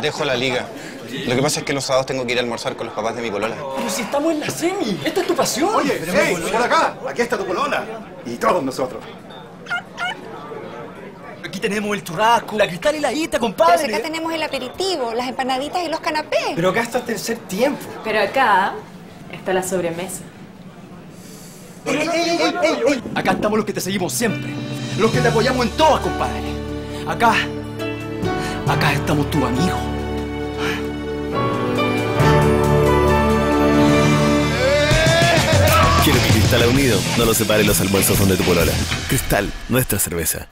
Dejo la liga. Lo que pasa es que los sábados tengo que ir a almorzar con los papás de mi polola. Pero si estamos en la semi, esta es tu pasión. Oye, hey, por acá, aquí está tu polola. Y todos nosotros. Aquí tenemos el churrasco, la cristal y la Pero compadre. si acá tenemos el aperitivo, las empanaditas y los canapés. Pero acá está el tercer tiempo. Pero acá está la sobremesa. Acá estamos los que te seguimos siempre. Los que te apoyamos en todas, compadre. Acá. Acá estamos tus amigos. Quiero que Cristal ha unido no lo separe los almuerzos donde tu polola. Cristal, nuestra cerveza.